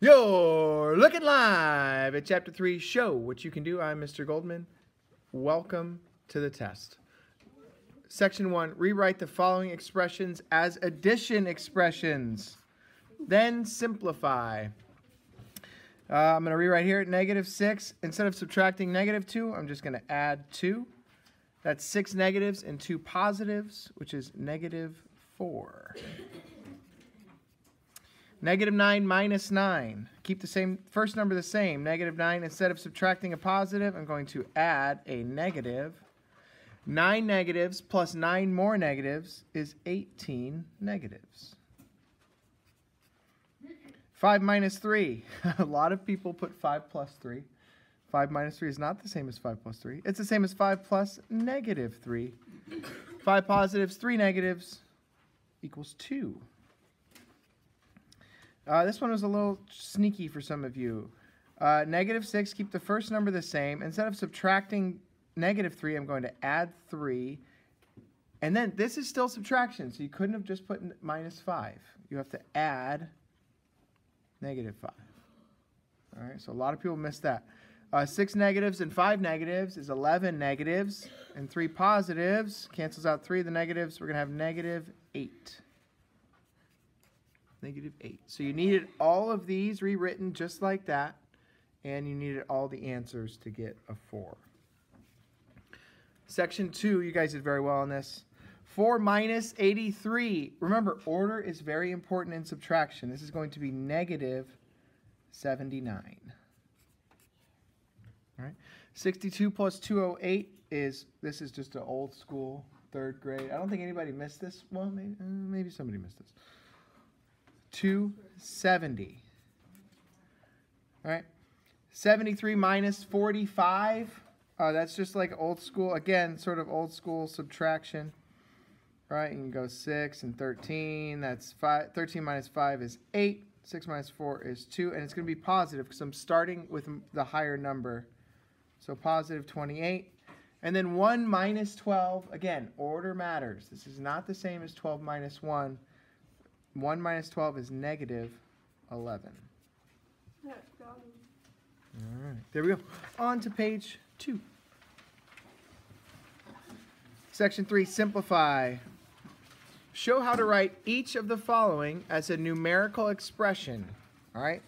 You're looking live at Chapter 3 Show What You Can Do. I'm Mr. Goldman. Welcome to the test. Section 1 Rewrite the following expressions as addition expressions. Then simplify. Uh, I'm going to rewrite here negative 6. Instead of subtracting negative 2, I'm just going to add 2. That's 6 negatives and 2 positives, which is negative 4. Negative 9 minus 9. Keep the same first number the same. Negative 9. Instead of subtracting a positive, I'm going to add a negative. 9 negatives plus 9 more negatives is 18 negatives. 5 minus 3. a lot of people put 5 plus 3. 5 minus 3 is not the same as 5 plus 3. It's the same as 5 plus negative 3. 5 positives, 3 negatives equals 2. Uh, this one was a little sneaky for some of you. Uh, negative 6, keep the first number the same. Instead of subtracting negative 3, I'm going to add 3. And then this is still subtraction, so you couldn't have just put minus 5. You have to add negative 5. All right, so a lot of people miss that. Uh, 6 negatives and 5 negatives is 11 negatives, and 3 positives cancels out 3 of the negatives. We're going to have negative 8 negative 8. So you needed all of these rewritten just like that, and you needed all the answers to get a 4. Section 2, you guys did very well on this. 4 minus 83. Remember, order is very important in subtraction. This is going to be negative 79. All right. 62 plus 208 is, this is just an old school third grade. I don't think anybody missed this. Well, maybe, uh, maybe somebody missed this. 270. All right. 73 minus 45. Uh, that's just like old school, again, sort of old school subtraction. Right, you can go 6 and 13. That's five, 13 minus 5 is 8. 6 minus 4 is 2. And it's going to be positive because I'm starting with the higher number. So positive 28. And then 1 minus 12. Again, order matters. This is not the same as 12 minus 1. 1 minus 12 is negative 11. All right, there we go. On to page 2. Section 3, simplify. Show how to write each of the following as a numerical expression. All right?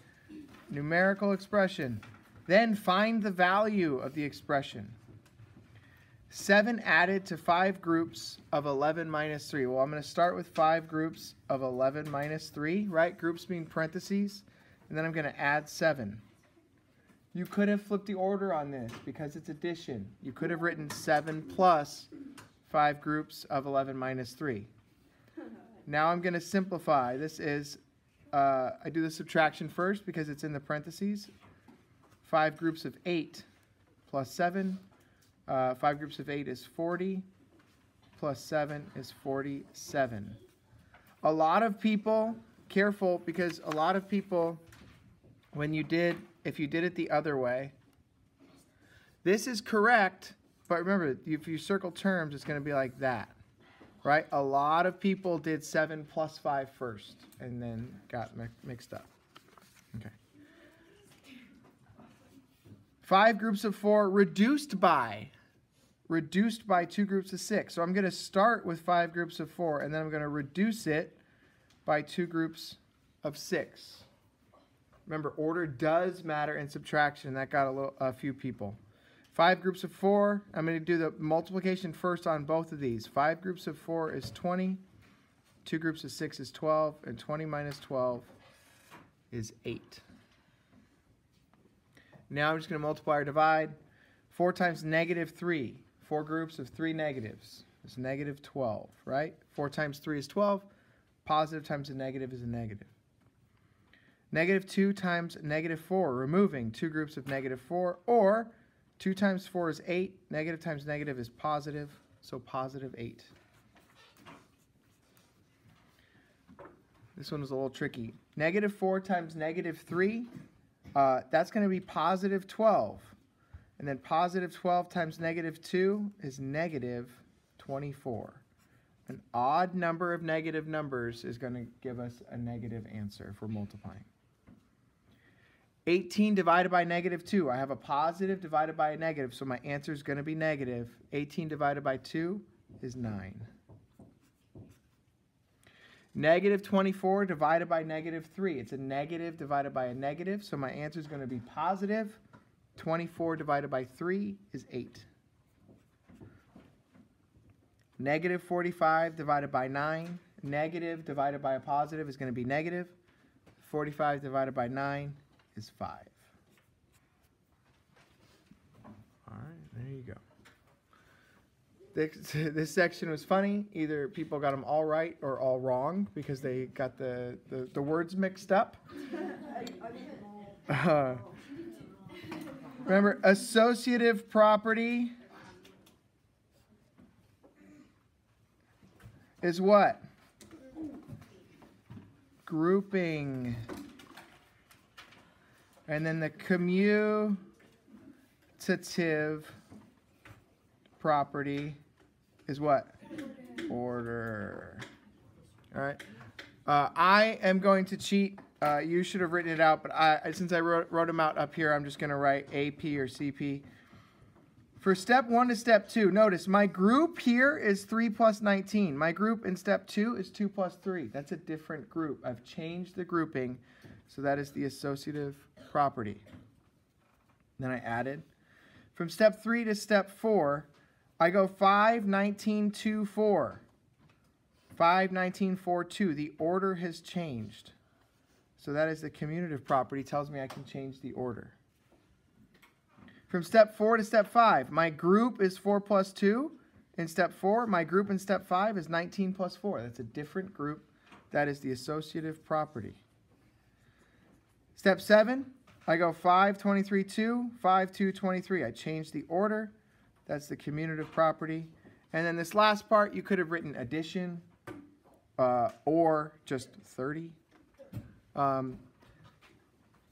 Numerical expression. Then find the value of the expression. 7 added to 5 groups of 11 minus 3. Well, I'm going to start with 5 groups of 11 minus 3, right? Groups being parentheses. And then I'm going to add 7. You could have flipped the order on this because it's addition. You could have written 7 plus 5 groups of 11 minus 3. Now I'm going to simplify. This is, uh, I do the subtraction first because it's in the parentheses. 5 groups of 8 plus 7 uh, 5 groups of 8 is 40, plus 7 is 47. A lot of people, careful, because a lot of people, when you did, if you did it the other way, this is correct, but remember, if you circle terms, it's going to be like that, right? A lot of people did 7 plus 5 first and then got mixed up. Okay. Five groups of four reduced by reduced by two groups of six. So I'm going to start with five groups of four, and then I'm going to reduce it by two groups of six. Remember, order does matter in subtraction. That got a, little, a few people. Five groups of four. I'm going to do the multiplication first on both of these. Five groups of four is 20. Two groups of six is 12. And 20 minus 12 is 8. Now I'm just going to multiply or divide. 4 times negative 3 four groups of three negatives. is negative 12, right? 4 times 3 is 12. Positive times a negative is a negative. Negative 2 times negative 4, removing two groups of negative 4. Or 2 times 4 is 8. Negative times negative is positive, so positive 8. This one was a little tricky. Negative 4 times negative 3, uh, that's going to be positive 12. And then positive 12 times negative 2 is negative 24. An odd number of negative numbers is going to give us a negative answer we're multiplying. 18 divided by negative 2. I have a positive divided by a negative, so my answer is going to be negative. 18 divided by 2 is 9. Negative 24 divided by negative 3. It's a negative divided by a negative, so my answer is going to be positive. 24 divided by 3 is 8. Negative 45 divided by 9. Negative divided by a positive is going to be negative. 45 divided by 9 is 5. All right, there you go. This, this section was funny. Either people got them all right or all wrong because they got the, the, the words mixed up. Uh, remember, associative property is what? Grouping. And then the commutative property is what? Order. All right. Uh, I am going to cheat. Uh, you should have written it out, but I, since I wrote, wrote them out up here, I'm just going to write AP or CP. For step one to step two, notice my group here is 3 plus 19. My group in step two is 2 plus 3. That's a different group. I've changed the grouping, so that is the associative property. Then I added. From step three to step four, I go 5, 19, 2, 4. 5, 19, 4, 2. The order has changed. So that is the commutative property. tells me I can change the order. From step 4 to step 5, my group is 4 plus 2. In step 4, my group in step 5 is 19 plus 4. That's a different group. That is the associative property. Step 7, I go 5, 23, 2, 5, 2, 23. I change the order. That's the commutative property. And then this last part, you could have written addition uh, or just 30. Um,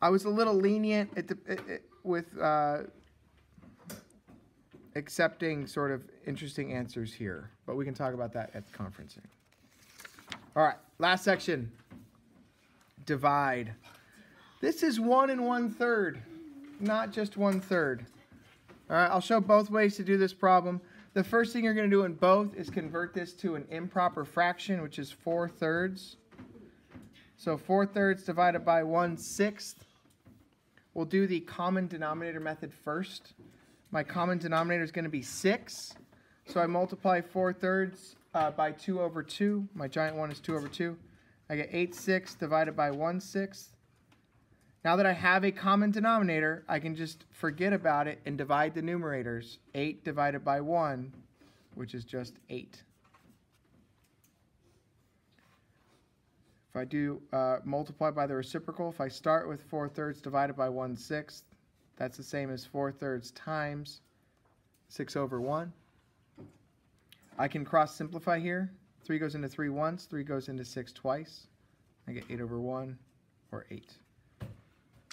I was a little lenient the, it, it, with uh, accepting sort of interesting answers here, but we can talk about that at the conferencing. All right, last section, divide. This is one and one third, not just one third. All right, I'll show both ways to do this problem. The first thing you're going to do in both is convert this to an improper fraction, which is 4 thirds. So 4 thirds divided by 1 sixth. We'll do the common denominator method first. My common denominator is going to be 6. So I multiply 4 thirds uh, by 2 over 2. My giant one is 2 over 2. I get 8 sixths divided by 1 sixth. Now that I have a common denominator, I can just forget about it and divide the numerators. 8 divided by 1, which is just 8. If I do uh, multiply by the reciprocal, if I start with 4 thirds divided by 1 sixth, that's the same as 4 thirds times 6 over 1. I can cross simplify here. 3 goes into 3 once, 3 goes into 6 twice. I get 8 over 1, or 8.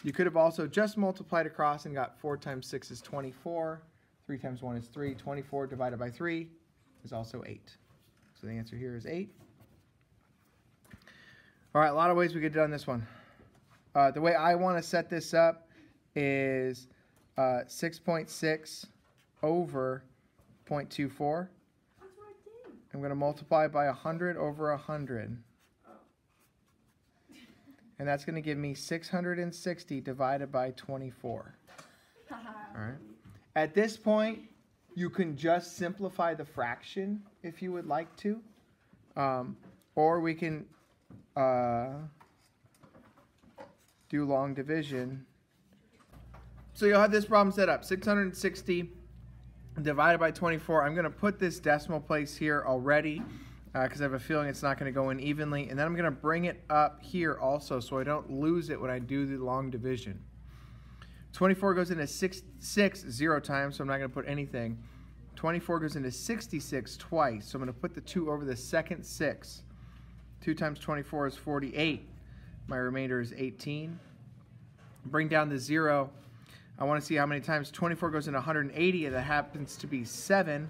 You could have also just multiplied across and got 4 times 6 is 24. 3 times 1 is 3. 24 divided by 3 is also 8. So the answer here is 8. All right, a lot of ways we could have done this one. Uh, the way I want to set this up is 6.6 uh, over 0.24. I'm going to multiply by 100 over 100. And that's going to give me 660 divided by 24. All right. At this point, you can just simplify the fraction if you would like to. Um, or we can uh, do long division. So you'll have this problem set up. 660 divided by 24. I'm going to put this decimal place here already because uh, I have a feeling it's not going to go in evenly. And then I'm going to bring it up here also so I don't lose it when I do the long division. 24 goes into 6, six zero times, so I'm not going to put anything. 24 goes into 66 twice, so I'm going to put the 2 over the second 6. 2 times 24 is 48. My remainder is 18. Bring down the 0. I want to see how many times 24 goes into 180, and that happens to be 7.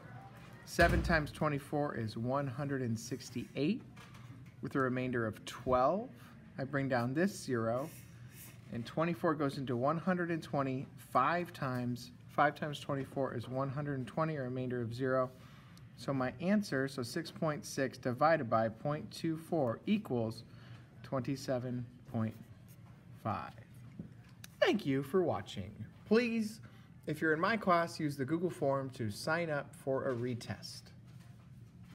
7 times 24 is 168 with a remainder of 12. I bring down this 0. And 24 goes into 120 five times. 5 times 24 is 120, a remainder of 0. So my answer, so 6.6 divided by 0.24 equals 27.5. Thank you for watching. Please, if you're in my class, use the Google form to sign up for a retest.